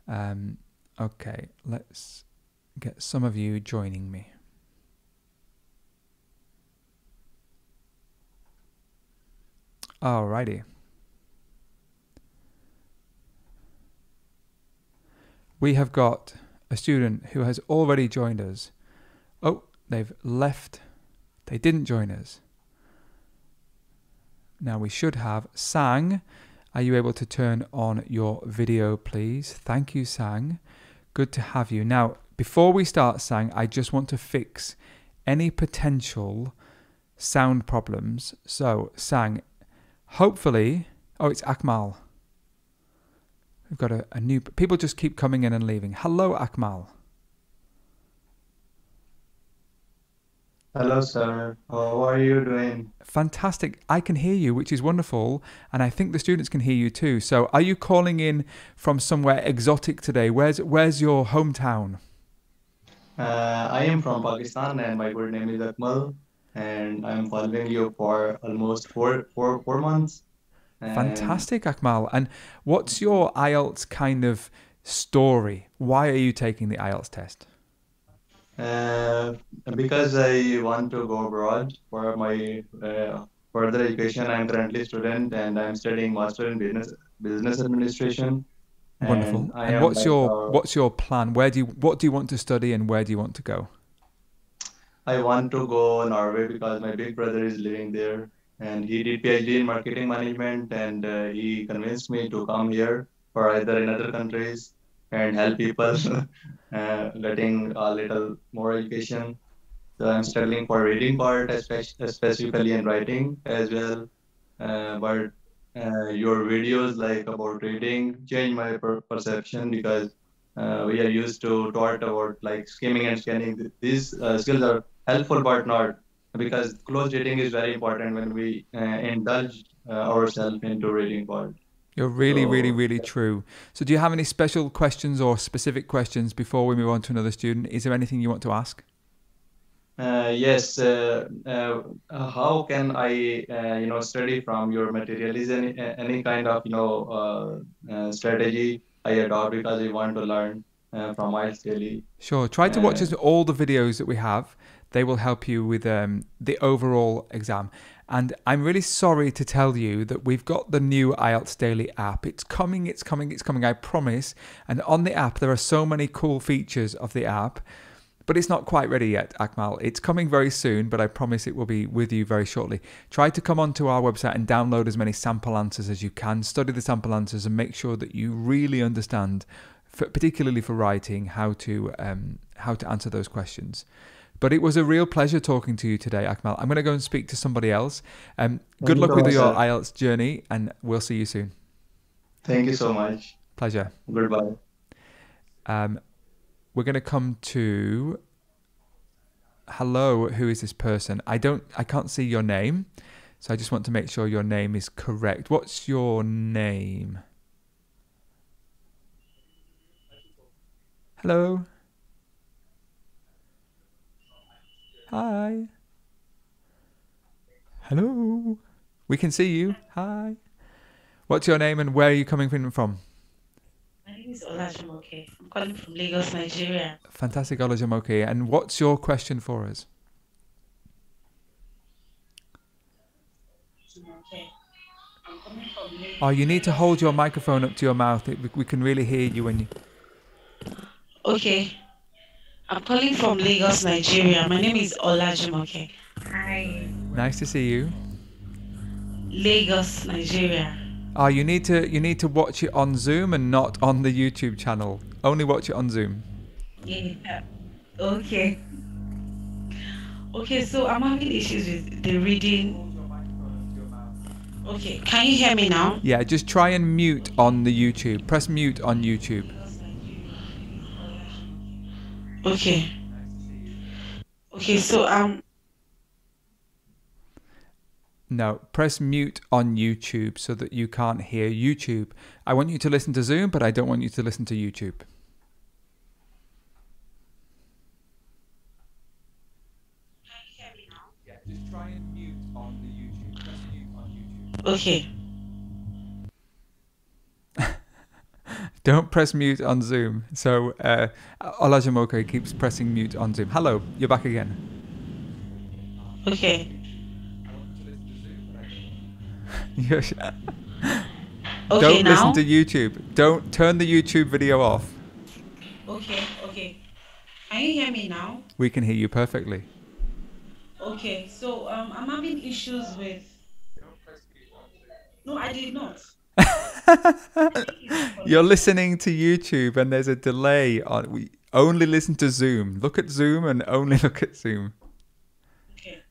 Um, okay, let's get some of you joining me. Alrighty. We have got a student who has already joined us. Oh, they've left. They didn't join us. Now we should have Sang. Are you able to turn on your video, please? Thank you, Sang. Good to have you. Now, before we start, Sang, I just want to fix any potential sound problems. So, Sang, hopefully, oh, it's Akmal. We've got a, a new. People just keep coming in and leaving. Hello, Akmal. Hello, sir. How are you doing? Fantastic. I can hear you, which is wonderful. And I think the students can hear you too. So, are you calling in from somewhere exotic today? Where's, where's your hometown? Uh, I am from Pakistan and my full name is Akmal. And I'm following you for almost four, four, four months. And Fantastic, Akmal. And what's your IELTS kind of story? Why are you taking the IELTS test? Uh, because I want to go abroad for my uh, further education. I'm currently a student and I'm studying master in business business administration. Wonderful. And And what's like your what's your plan? Where do you what do you want to study and where do you want to go? I want to go Norway because my big brother is living there and he did PhD in marketing management and uh, he convinced me to come here for either in other countries and help people *laughs* uh, getting a little more education. So I'm studying for reading part, especially in writing as well. Uh, but uh, your videos like about reading change my per perception because uh, we are used to taught about like skimming and scanning. These uh, skills are helpful but not because close reading is very important when we uh, indulge ourselves into reading part. You're really, really, really true. So, do you have any special questions or specific questions before we move on to another student? Is there anything you want to ask? uh, yes, uh, uh, how can I uh, you know study from your material? Is any any kind of you know uh, uh, strategy I adopt because I want to learn uh, from IELTS daily? Sure. Try to watch all the videos that we have. They will help you with um, the overall exam. And I'm really sorry to tell you that we've got the new IELTS Daily app. It's coming, it's coming, it's coming, I promise. And on the app, there are so many cool features of the app, but it's not quite ready yet, Akmal. It's coming very soon, but I promise it will be with you very shortly. Try to come onto our website and download as many sample answers as you can. Study the sample answers and make sure that you really understand, for, particularly for writing, how to um, how to answer those questions. But it was a real pleasure talking to you today, Akmal. I'm going to go and speak to somebody else. Um, good Thank luck with your. IELTS journey, and we'll see you soon. Thank you so much. Pleasure. Goodbye. Um, we're going to come to hello. Who is this person? I don't. I can't see your name, so I just want to make sure your name is correct. What's your name? Hello. Hi. Hello. We can see you. Hi. What's your name and where are you coming from? from? My name is Olajumoke. I'm calling from Lagos, Nigeria. Fantastic, Olajumoke. And what's your question for us? Okay. I'm coming from Lagos. Oh, you need to hold your microphone up to your mouth. We, we can really hear you when you. Okay. I'm calling from Lagos, Nigeria. My name is Olajumoke. Hi. Nice to see you. Lagos, Nigeria. Oh, you need to you need to watch it on Zoom and not on the YouTube channel. Only watch it on Zoom. Yeah. Okay. Okay, so I'm having issues with the reading. Okay, can you hear me now? Yeah, just try and mute on the YouTube. Press mute on YouTube. Okay. Okay, so um No, press mute on YouTube so that you can't hear YouTube. I want you to listen to Zoom, but I don't want you to listen to YouTube. Yeah, just try and mute on the YouTube. Press mute on YouTube. okay. Don't press mute on Zoom. So uh, Olajumoke keeps pressing mute on Zoom. Hello, you're back again. Okay. *laughs* Okay, Don't now. listen to YouTube. Don't turn the YouTube video off. Okay, okay. Can you hear me now? We can hear you perfectly. Okay, so um, I'm having issues with. No, I did not. *laughs* You're listening to YouTube and there's a delay on we only listen to Zoom. Look at Zoom and only *laughs* look at Zoom. Okay.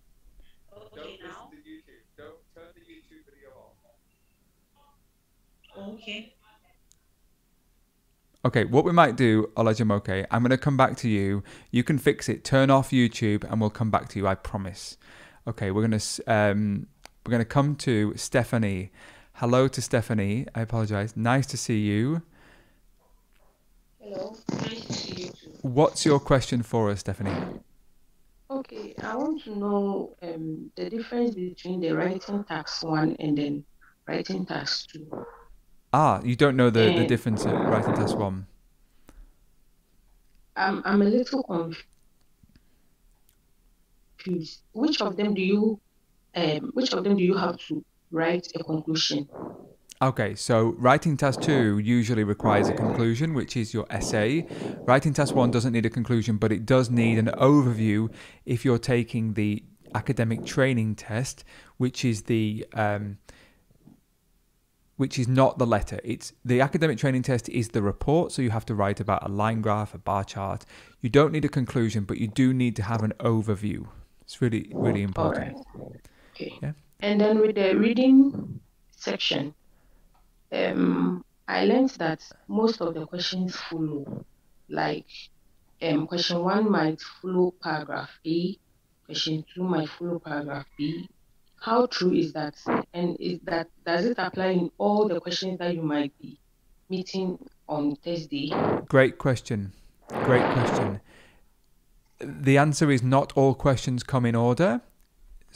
Okay, now. Don't turn the YouTube video off. Okay. Okay, what we might do, Olajumoke, I'm going to come back to you. You can fix it. Turn off YouTube, and we'll come back to you. I promise. Okay, we're going to um, we're going to come to Stephanie. Hello to Stephanie. I apologize. Nice to see you. Hello. Nice to see you too. What's your question for us, Stephanie? Okay, I want to know um, the difference between the writing tax one and then writing tax two. Ah, you don't know the, the Eh. difference in writing task one. I'm I'm a little confused. Which of them do you um which of them do you have to write a conclusion? Okay, so writing task two usually requires a conclusion, which is your essay. Writing task one doesn't need a conclusion, but it does need an overview if you're taking the academic training test, which is the um, which is not the letter. It's the academic training test is the report, so you have to write about a line graph, a bar chart. You don't need a conclusion, but you do need to have an overview. It's really really important. right. Okay. Yeah. And then with the reading section, um, I learned that most of the questions follow. Like, um, question one might follow paragraph A, question two might follow paragraph B. How true is that? And is that does it apply in all the questions that you might be meeting on Thursday? Great question. Great question. The answer is not all questions come in order.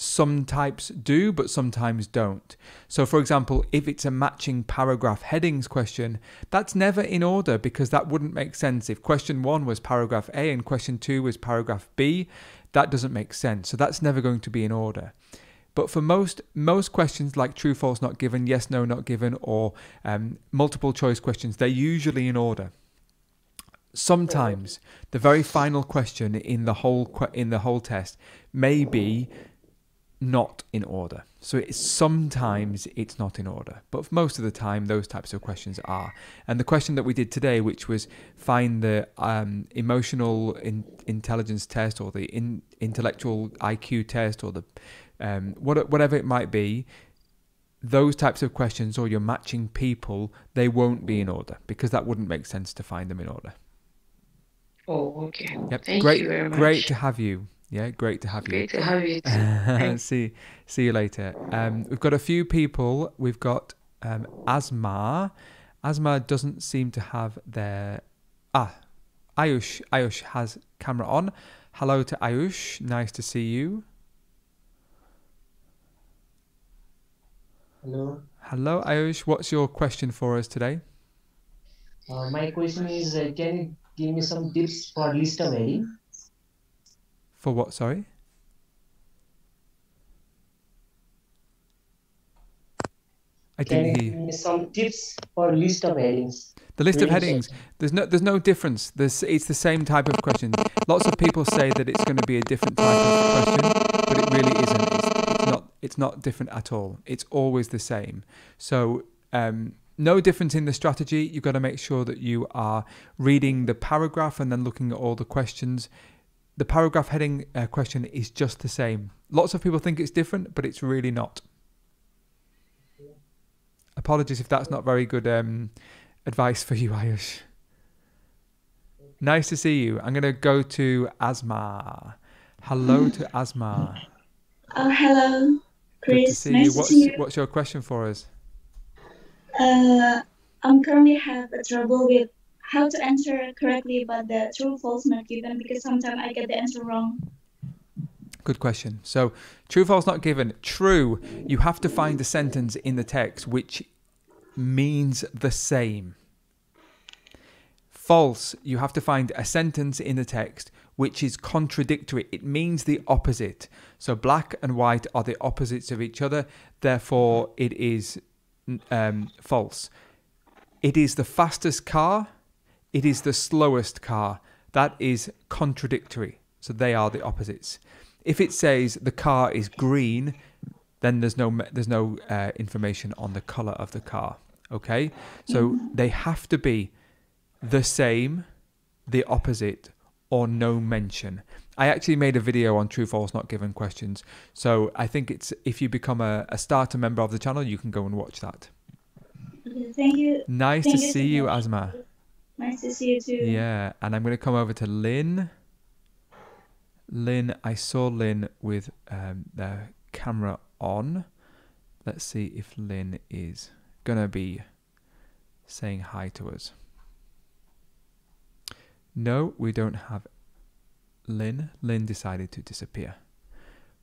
Some types do, but sometimes don't. So, for example, if it's a matching paragraph headings question, that's never in order because that wouldn't make sense. If question one was paragraph A and question two was paragraph B, that doesn't make sense. So, that's never going to be in order. But for most most questions like true, false, not given, yes, no, not given, or um, multiple choice questions, they're usually in order. Sometimes the very final question in the whole in the whole test may be not in order. So it's sometimes it's not in order, but for most of the time those types of questions are. And the question that we did today, which was find the um, emotional in- intelligence test or the in- intellectual IQ test or the um, what, whatever it might be, those types of questions or you're matching people, they won't be in order because that wouldn't make sense to find them in order. Oh, okay. Yep. Thank great, you very much. great to have you. Yeah, great to have you. Great to have you. too. *laughs* See, see you later. Um, we've got a few people. We've got um, Asma. Asma doesn't seem to have their ah. Ayush. Ayush has camera on. Hello to Ayush. Nice to see you. Hello. Hello, Ayush. What's your question for us today? Uh, my question is, uh, can you give me some tips for list of heading? For what? Sorry. I Can didn't hear. give you. me some tips for list of headings? The list of headings. There's no there's no difference. There's it's the same type of question. Lots of people say that it's going to be a different type of question, but it really isn't. It's, it's not it's not different at all. It's always the same. So um, no difference in the strategy. You've got to make sure that you are reading the paragraph and then looking at all the questions. The paragraph heading uh, question is just the same. Lots of people think it's different, but it's really not. Apologies if that's not very good um, advice for you, *laughs* Ayush. Nice to see you. I'm going to go to Asma. Hello to Asma. Oh, hello, Good to Chris. see nice you. to What's, see you. what's your question for us? Uh, I'm currently have a trouble with how to answer correctly about the true false not given because sometimes I get the answer wrong. Good question. So, true, false, not given. True, you have to find a sentence in the text which means the same. False, you have to find a sentence in the text which is contradictory. It means the opposite. So black and white are the opposites of each other. Therefore, it is um, false. It is the fastest car. It is the slowest car. That is contradictory. So they are the opposites. If it says the car is green, then there's no there's no uh, information on the color of the car. Okay, so they have to be the same, the opposite, or no mention. I actually made a video on true, false, not given questions. So I think it's if you become a, a starter member of the channel, you can go and watch that. Thank you. Nice Thank to you see you. Asma. Nice to see you too. Yeah, and I'm going to come over to Lynn. Lynn, I saw Lynn with um, the camera on. Let's see if Lynn is going to be saying hi to us. No, we don't have Lynn. Lynn decided to disappear.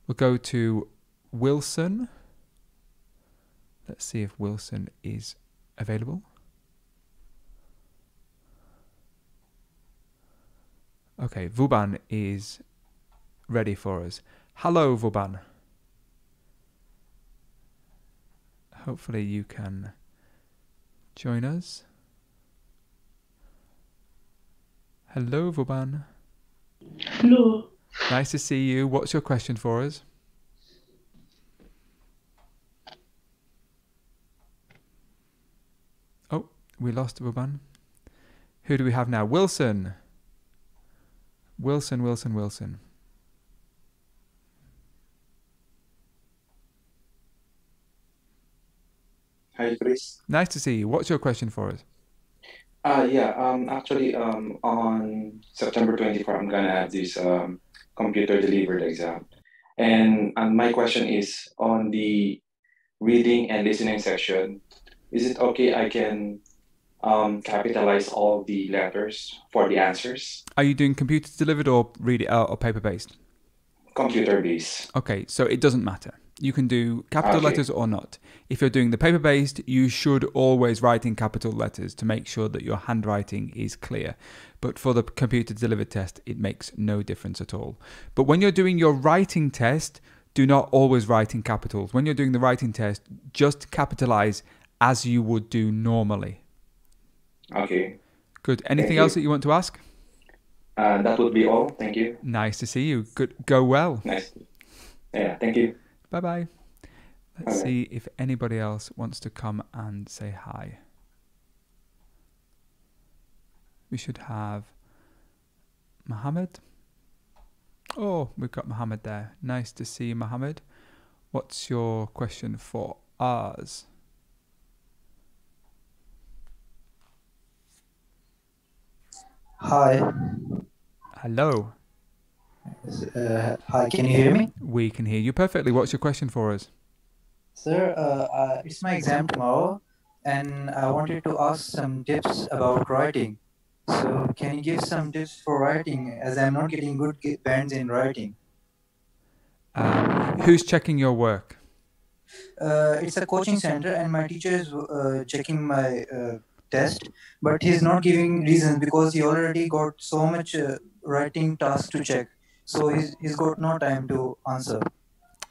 We'll go to Wilson. Let's see if Wilson is available. Okay, Vuban is ready for us. Hello, Vuban. Hopefully, you can join us. Hello, Vuban. Hello. Nice to see you. What's your question for us? Oh, we lost Vuban. Who do we have now? Wilson. Wilson, Wilson, Wilson. Hi, Chris. Nice to see you. What's your question for us? Uh, yeah, um, actually, um, on September 24, I'm gonna have this um, computer delivered exam. And, and my question is on the reading and listening section, is it okay I can um, capitalize all the letters for the answers? Are you doing computer delivered or read it out or paper based? Computer based. Okay, so it doesn't matter. You can do capital Okay. letters or not. If you're doing the paper based, you should always write in capital letters to make sure that your handwriting is clear. But for the computer delivered test, it makes no difference at all. But when you're doing your writing test, do not always write in capitals. When you're doing the writing test, just capitalize as you would do normally. Okay. Good. Anything else that you want to ask? Uh, that would be all. Thank you. Nice to see you. Good. Go well. Nice. Yeah, thank you. Bye bye. Let's Bye-bye. see if anybody else wants to come and say hi. We should have Mohammed. Oh, we've got Mohammed there. Nice to see you, Mohammed. What's your question for us? Hi. Hello. Uh, hi, can you hear me? We can hear you perfectly. What's your question for us? Sir, uh, uh, it's my exam tomorrow, and I wanted to ask some tips about writing. So, can you give some tips for writing, as I'm not getting good bands in writing? Um, who's checking your work? Uh, it's a coaching center, and my teacher is uh, checking my uh, test, but he's not giving reasons because he already got so much uh, writing tasks to check. So, he's, he's got no time to answer.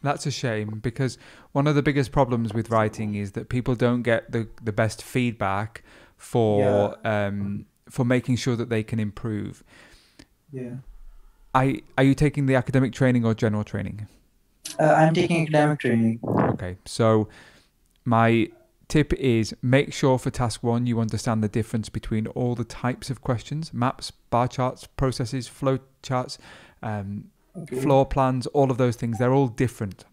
That's a shame because one of the biggest problems with writing is that people don't get the, the best feedback for um, for making sure that they can improve. Yeah. I are you taking the academic training or general training? Uh, I'm taking academic training. Okay, so my tip is make sure for task one you understand the difference between all the types of questions maps, bar charts, processes, flow charts, um, Okay. floor plans, all of those things. They're all different.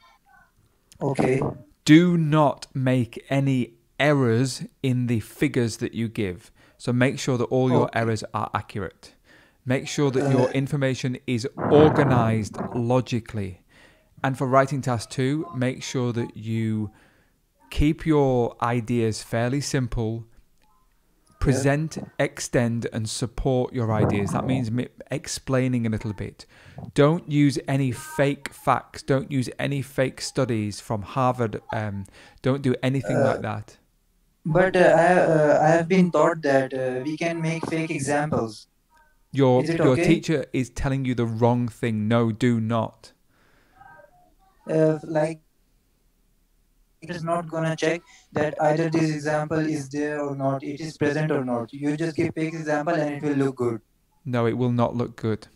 Okay. Do not make any errors in the figures that you give. So make sure that all your Okay. errors are accurate. Make sure that your Uh, information is organized logically. And for writing task two, make sure that you keep your ideas fairly simple. Present, extend, and support your ideas. That means explaining a little bit. Don't use any fake facts. Don't use any fake studies from Harvard. Um, don't do anything Uh, like that. But uh, I, uh, I have been taught that uh, we can make fake examples. Your Is your okay? teacher is telling you the wrong thing. No, do not. Uh, like it is not gonna check that either this example is there or not. It is present or not. You just give fake example and it will look good. No, it will not look good.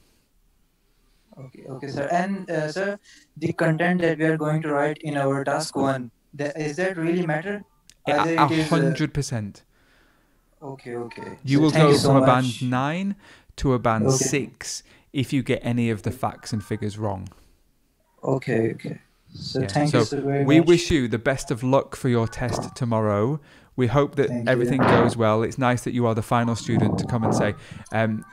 Okay, okay, sir. And uh, sir, the content that we are going to write in our task one, that, is that really matter? A Either a it is, uh, hundred percent. Okay, okay. You So will go you so from a band nine to a band Okay. six if you get any of the facts and figures wrong. Okay, okay. So Yeah. thank so you so very we much. wish you the best of luck for your test tomorrow. We hope that Thank you. everything goes well. It's nice that you are the final student to come and say, um,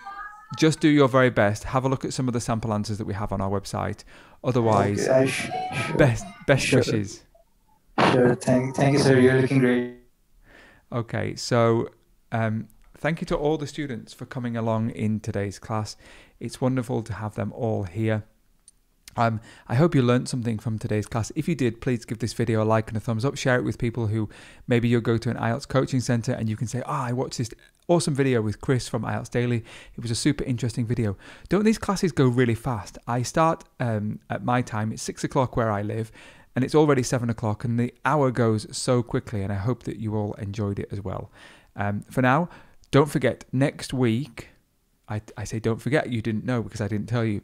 just do your very best. Have a look at some of the sample answers that we have on our website. Otherwise, Okay, sh- sure, best best Sure. wishes. sure. Thank, thank you, sir. You're looking great. Okay, so um, thank you to all the students for coming along in today's class. It's wonderful to have them all here. Um, I hope you learned something from today's class. If you did, please give this video a like and a thumbs up. Share it with people who maybe you'll go to an IELTS coaching center and you can say, "Ah, I watched this awesome video with Chris from IELTS Daily. It was a super interesting video." Don't these classes go really fast? I start um, at my time. It's six o'clock where I live, and it's already seven o'clock, and the hour goes so quickly. And I hope that you all enjoyed it as well. Um, for now, don't forget next week. I, I say don't forget. You didn't know because I didn't tell you.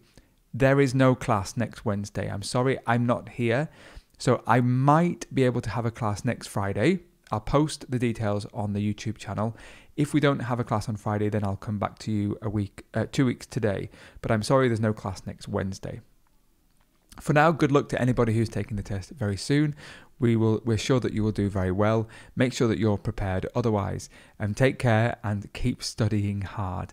There is no class next Wednesday. I'm sorry, I'm not here. So I might be able to have a class next Friday. I'll post the details on the YouTube channel. If we don't have a class on Friday, then I'll come back to you a week, uh, two weeks today. But I'm sorry, there's no class next Wednesday. For now, good luck to anybody who's taking the test very soon. We will. We're sure that you will do very well. Make sure that you're prepared. Otherwise, um, take care and keep studying hard.